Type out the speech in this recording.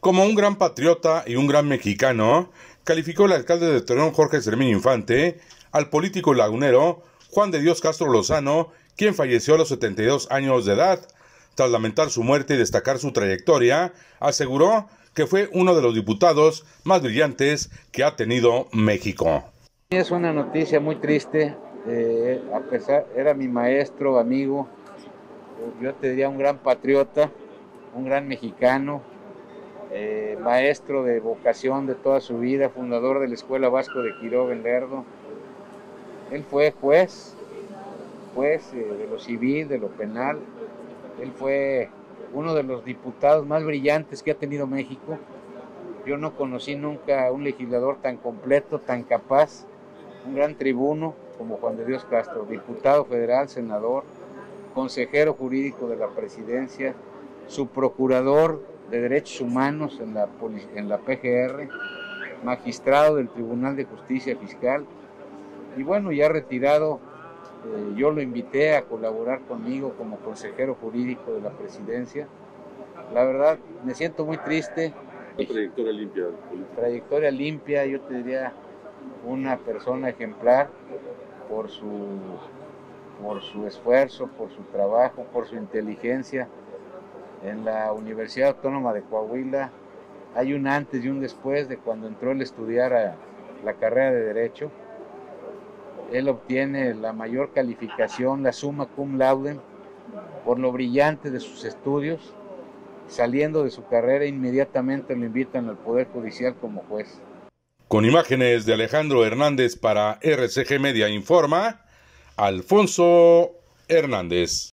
Como un gran patriota y un gran mexicano, calificó el alcalde de Torreón Jorge Sermín Infante al político lagunero Juan de Dios Castro Lozano, quien falleció a los 72 años de edad. Tras lamentar su muerte y destacar su trayectoria, aseguró que fue uno de los diputados más brillantes que ha tenido México. Es una noticia muy triste, eh, a pesar, era mi maestro, amigo, yo te diría un gran patriota, un gran mexicano, eh, maestro de vocación de toda su vida, fundador de la Escuela Vasco de Quiroga en Lerdo. Él fue juez, juez eh, de lo civil, de lo penal. Él fue uno de los diputados más brillantes que ha tenido México. Yo no conocí nunca un legislador tan completo, tan capaz, un gran tribuno como Juan de Dios Castro, diputado federal, senador, consejero jurídico de la presidencia, su procurador de Derechos Humanos en la, en la PGR, magistrado del Tribunal de Justicia Fiscal. Y bueno, ya retirado, eh, yo lo invité a colaborar conmigo como consejero jurídico de la presidencia. La verdad, me siento muy triste. trayectoria limpia. Trayectoria limpia, yo te diría una persona ejemplar por su, por su esfuerzo, por su trabajo, por su inteligencia en la Universidad Autónoma de Coahuila hay un antes y un después de cuando entró él a estudiar la carrera de Derecho. Él obtiene la mayor calificación, la summa cum laude, por lo brillante de sus estudios. Saliendo de su carrera, inmediatamente lo invitan al Poder Judicial como juez. Con imágenes de Alejandro Hernández para RCG Media Informa, Alfonso Hernández.